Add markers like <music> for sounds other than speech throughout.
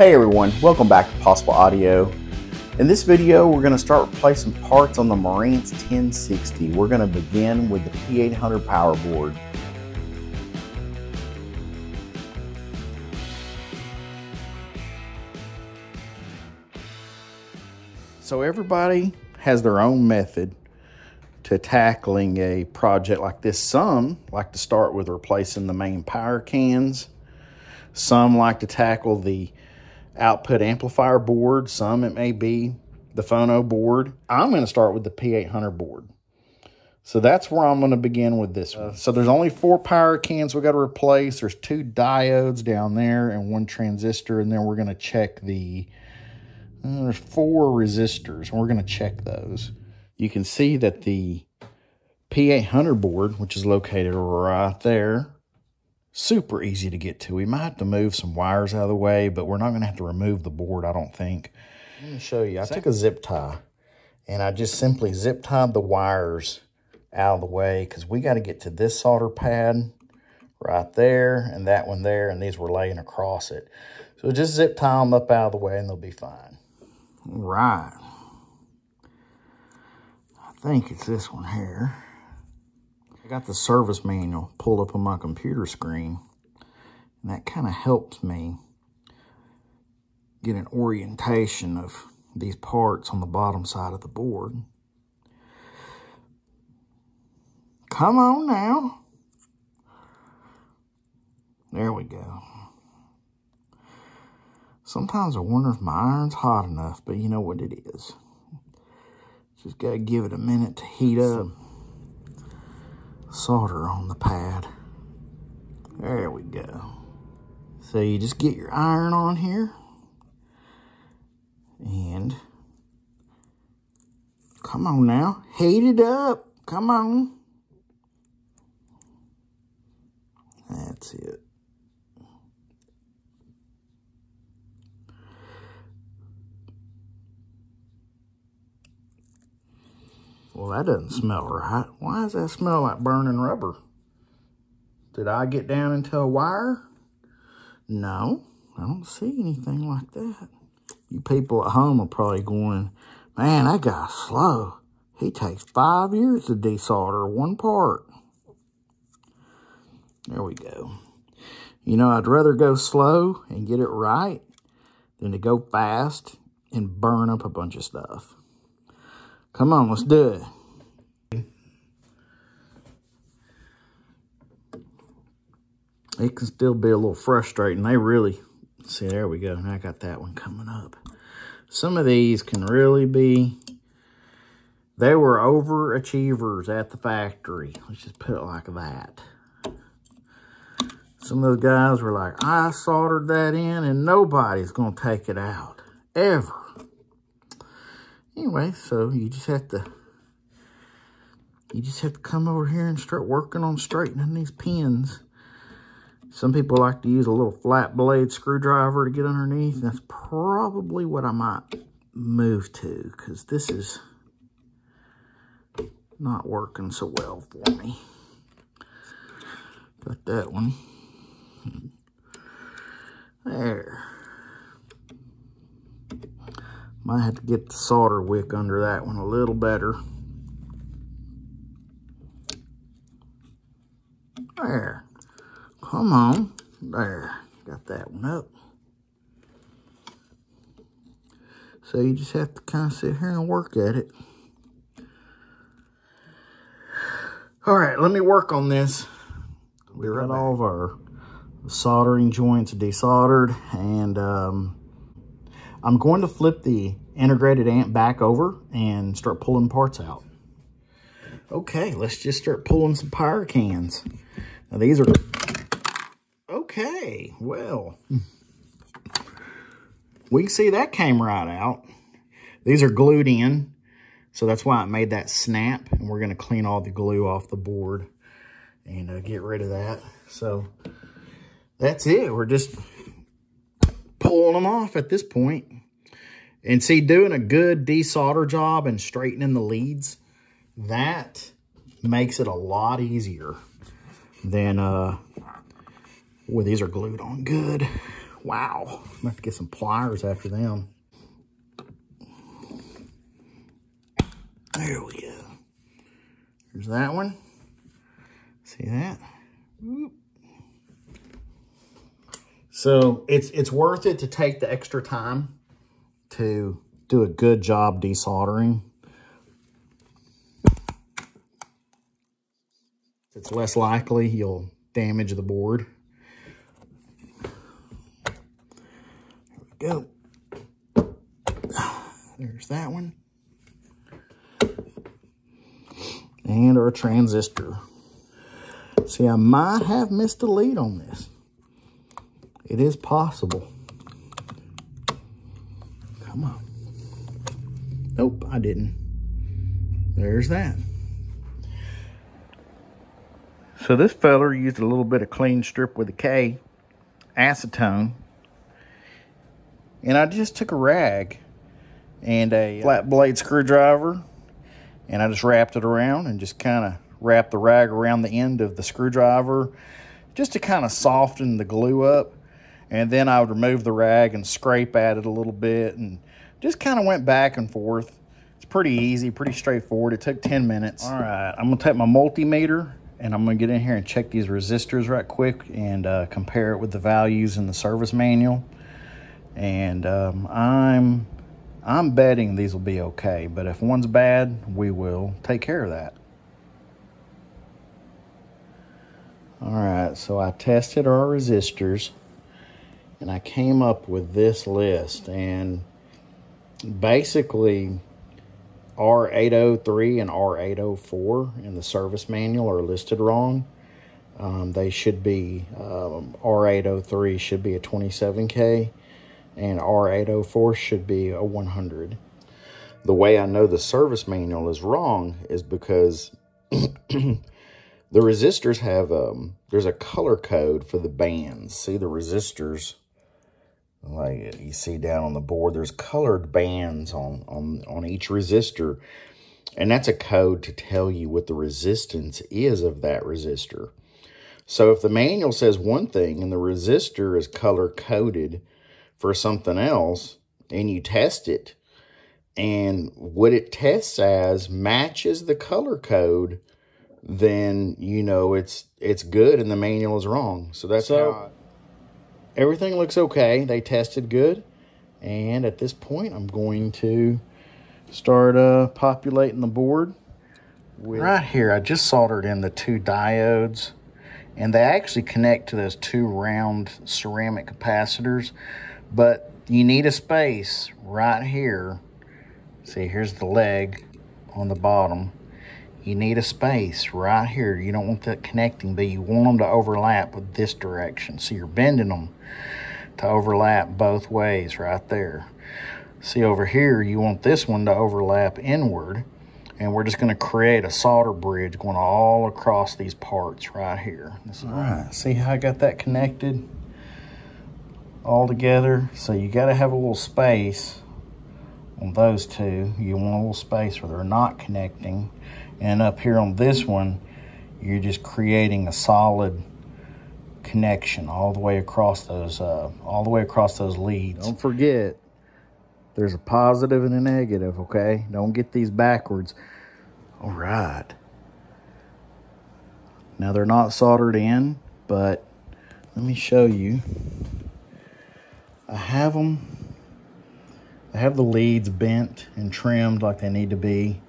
Hey everyone, welcome back to Possible Audio. In this video, we're going to start replacing parts on the Marantz 1060. We're going to begin with the P800 power board. So everybody has their own method to tackling a project like this. Some like to start with replacing the main power cans. Some like to tackle the output amplifier board. Some it may be the phono board. I'm going to start with the P800 board. So that's where I'm going to begin with this one. So there's only four power cans we got to replace. There's two diodes down there and one transistor. And then we're going to check the, uh, there's four resistors and we're going to check those. You can see that the P800 board, which is located right there, super easy to get to. We might have to move some wires out of the way, but we're not going to have to remove the board, I don't think. Let me show you. I took a zip tie, and I just simply zip tied the wires out of the way because we got to get to this solder pad right there and that one there, and these were laying across it. So just zip tie them up out of the way, and they'll be fine. All right. I think it's this one here got the service manual pulled up on my computer screen, and that kind of helps me get an orientation of these parts on the bottom side of the board. Come on now. There we go. Sometimes I wonder if my iron's hot enough, but you know what it is. Just got to give it a minute to heat up solder on the pad. There we go. So you just get your iron on here and come on now, heat it up. Come on. That's it. Well, that doesn't smell right. Why does that smell like burning rubber? Did I get down into a wire? No, I don't see anything like that. You people at home are probably going, man, that guy's slow. He takes five years to desolder one part. There we go. You know, I'd rather go slow and get it right than to go fast and burn up a bunch of stuff. Come on, let's do it. It can still be a little frustrating. They really, see, there we go. Now I got that one coming up. Some of these can really be, they were overachievers at the factory. Let's just put it like that. Some of those guys were like, I soldered that in and nobody's going to take it out. Ever anyway, so you just have to, you just have to come over here and start working on straightening these pins. Some people like to use a little flat blade screwdriver to get underneath. That's probably what I might move to because this is not working so well for me. Got that one. There. Might have to get the solder wick under that one a little better. There. Come on. There. Got that one up. So you just have to kind of sit here and work at it. All right, let me work on this. We got all of our soldering joints desoldered and um, I'm going to flip the integrated amp back over and start pulling parts out. Okay, let's just start pulling some power cans. Now these are, okay, well, we see that came right out. These are glued in, so that's why it made that snap. And we're gonna clean all the glue off the board and uh, get rid of that. So that's it. We're just pulling them off at this point. And see, doing a good desolder job and straightening the leads, that makes it a lot easier than, uh, well, these are glued on good. Wow. I'm going to get some pliers after them. There we go. There's that one. See that? So it's it's worth it to take the extra time to do a good job desoldering. It's less likely you'll damage the board. There we go. <sighs> There's that one. And our transistor. See, I might have missed a lead on this. It is possible. Come on. Nope, I didn't. There's that. So this feller used a little bit of Klean-Strip with a K, acetone, and I just took a rag and a flat blade screwdriver and I just wrapped it around and just kind of wrapped the rag around the end of the screwdriver just to kind of soften the glue up. And then I would remove the rag and scrape at it a little bit and just kind of went back and forth. It's pretty easy, pretty straightforward. It took 10 minutes. All right, I'm gonna take my multimeter and I'm gonna get in here and check these resistors right quick and uh, compare it with the values in the service manual. And um, I'm I'm betting these will be okay, but if one's bad, we will take care of that. All right, so I tested our resistors and I came up with this list and basically R803 and R804 in the service manual are listed wrong. Um, they should be, um, R803 should be a 27K and R804 should be a 100. The way I know the service manual is wrong is because <clears throat> the resistors have, um, there's a color code for the bands. See the resistors like you see down on the board, there's colored bands on, on, on each resistor. And that's a code to tell you what the resistance is of that resistor. So if the manual says one thing and the resistor is color coded for something else and you test it and what it tests as matches the color code, then you know it's it's good and the manual is wrong. So that's so, how everything looks okay. They tested good. And at this point, I'm going to start uh, populating the board. right here, I just soldered in the two diodes. And they actually connect to those two round ceramic capacitors. But you need a space right here. See, here's the leg on the bottom. You need a space right here. You don't want that connecting, but you want them to overlap with this direction. So you're bending them to overlap both ways right there. See over here, you want this one to overlap inward. And we're just going to create a solder bridge going all across these parts right here. All right, see how I got that connected all together? So you got to have a little space on those two. You want a little space where they're not connecting. And up here on this one, you're just creating a solid connection all the way across those uh, all the way across those leads. Don't forget, there's a positive and a negative, okay? Don't get these backwards. All right. Now they're not soldered in, but let me show you. I have them, I have the leads bent and trimmed like they need to be.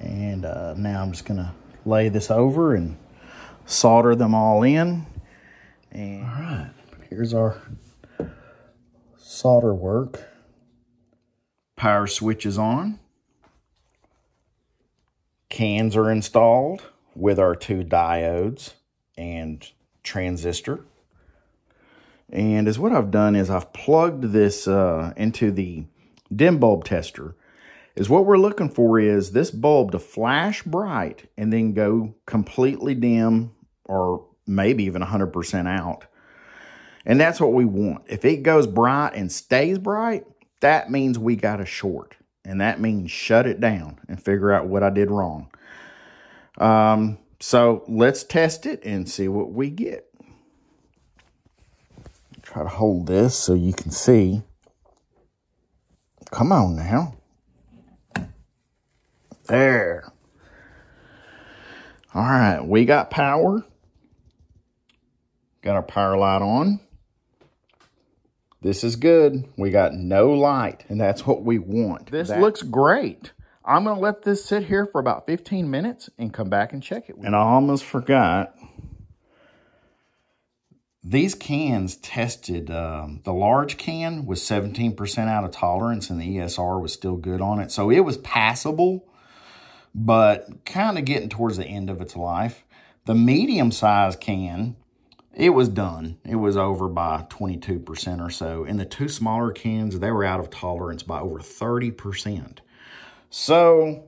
And uh, now I'm just gonna lay this over and solder them all in. And all right, here's our solder work. Power switch is on. Cans are installed with our two diodes and transistor. And as what I've done is I've plugged this uh, into the dim bulb tester. Is what we're looking for is this bulb to flash bright and then go completely dim or maybe even 100% out. And that's what we want. If it goes bright and stays bright, that means we got a short. And that means shut it down and figure out what I did wrong. Um, so let's test it and see what we get. Try to hold this so you can see. Come on now. There. All right, we got power. Got our power light on. This is good. We got no light, and that's what we want. This that. looks great. I'm going to let this sit here for about 15 minutes and come back and check it. And I almost forgot. These cans tested, um, the large can was 17% out of tolerance and the ESR was still good on it. So it was passable, but kind of getting towards the end of its life. The medium size can, it was done. It was over by 22% or so. And the two smaller cans, they were out of tolerance by over 30%. So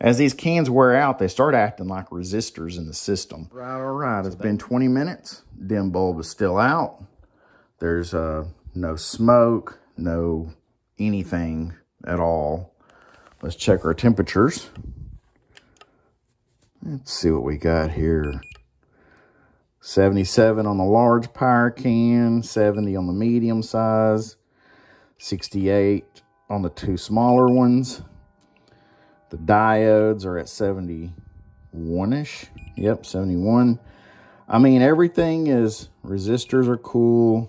as these cans wear out, they start acting like resistors in the system. Right, all right. It's been 20 minutes. Dim bulb is still out. There's uh, no smoke, no anything at all. Let's check our temperatures. Let's see what we got here. 77 on the large power can, 70 on the medium size, 68 on the two smaller ones. The diodes are at 71-ish. Yep, 71. I mean, everything is, resistors are cool.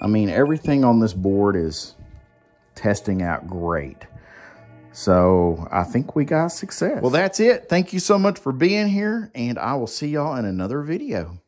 I mean, everything on this board is testing out great. So I think we got success. Well, that's it. Thank you so much for being here, and I will see y'all in another video.